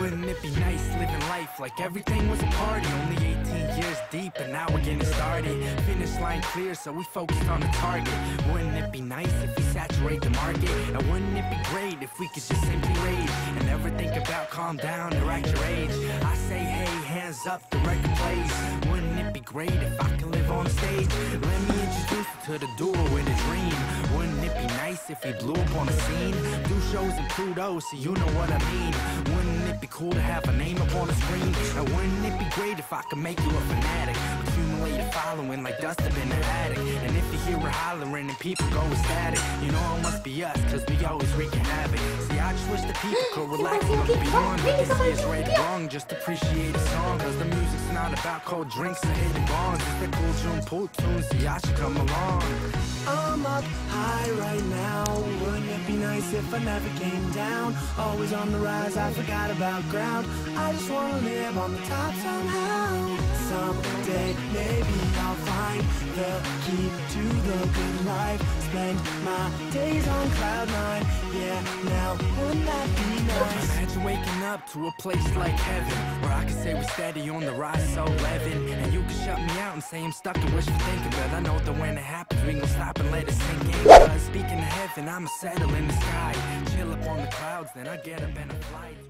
Wouldn't it be nice living life like everything was a party? Only 18 years deep and now we're getting started. Finish line clear, so we focused on the target. Wouldn't it be nice if we saturate the market? And wouldn't it be great if we could just simply rage and never think about calm down or act your age? I say, hey, hands up, the record plays. Wouldn't it be great if I could live on stage? Let me introduce you to the duo with a dream. Wouldn't it be nice if we blew up on the scene? Do shows in Pluto, so you know what I mean. Wouldn't it be cool to have a name up on the screen? And wouldn't it be great if I could make you a fanatic? Accumulate a following like dust up in the attic. And if you hear her hollering and people go ecstatic, you know it must be us, cause we always wreaking havoc. See, I just wish the people could relax and look beyond what this is right wrong. Just appreciate the song, cause the music's about cold drinks and hitting bongs. It's the cool tune, pool tune, so y'all should come along. I'm up high right now. Wouldn't it be nice if I never came down? Always on the rise, I forgot about ground. I just wanna live on the top somehow. Someday, maybe I'll find the key to the good life. Spend my days on cloud nine. Yeah, now wouldn't that be up to a place like heaven Where I can say we're steady on the rise, so living And you can shut me out and say I'm stuck and wishful thinking But I know that when it happens, we gon' stop and let it sink in. Cause speaking of heaven, I'ma settle in the sky. Chill up on the clouds, then I get up and I fly